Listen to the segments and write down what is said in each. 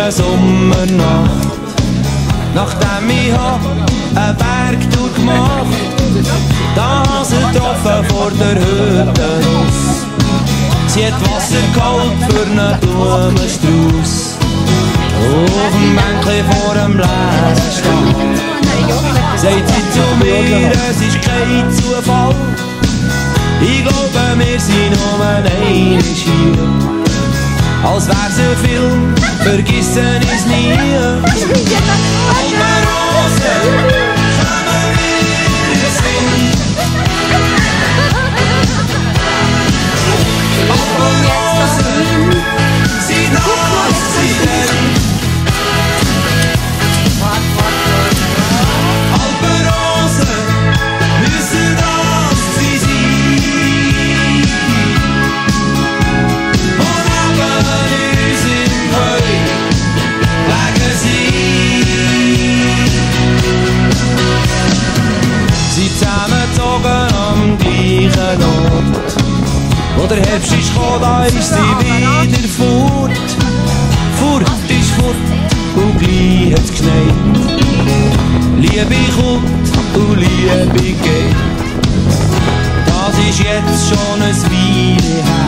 eine Sommernacht. Nachdem ich einen Bergtour gemacht, da hab sie getroffen vor der Hütte. Sie hat Wasser geholt für einen Blumenstrauß. Auf dem Bänkchen vor dem Bläserstand. Sagt sie zu mir, es ist kein Zufall. Ich glaube, wir sind nur einmal hier. als waar ze veel Vergissen is nieuw. zusammengezogen am gleichen Ort. Wo der Herbst ist gekommen, da ist sie wieder fort. Furt ist fort und gleich hat's geschneit. Liebe kommt und Liebe geht. Das ist jetzt schon ein Weile her.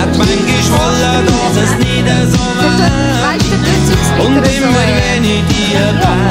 Hat manchmal wollen, dass es nicht so wäre. Und immer wenn ich Berge